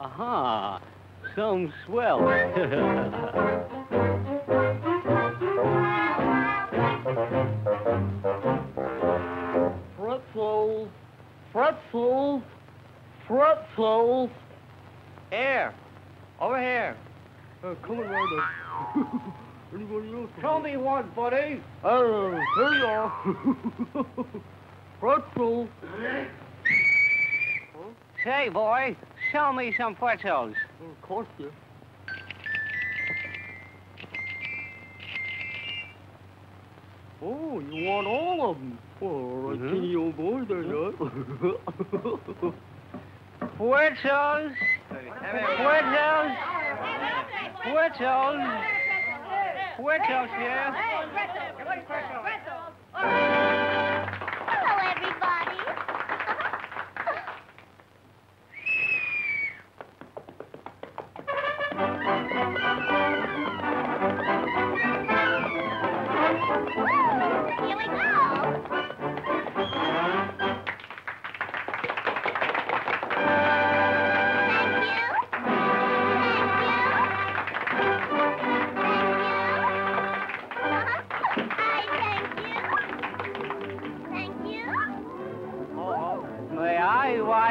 Aha! Some swell. fretful, fretful, fretful, air over here. Uh, right up. Anybody else? Show me one, buddy. Oh, here you are. pretzels. Say, boy, sell me some pretzels. Of course, yeah. Oh, you want all of them? All right, Mhm. teeny old boy there, yeah. Pretzels. Pretzels. Pretzels. Pretzels, yeah.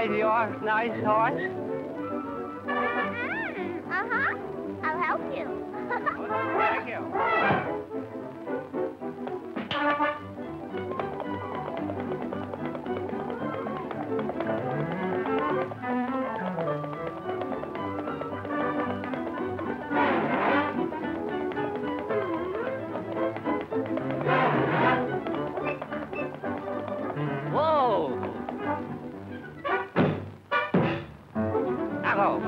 Ride your nice horse? 看哦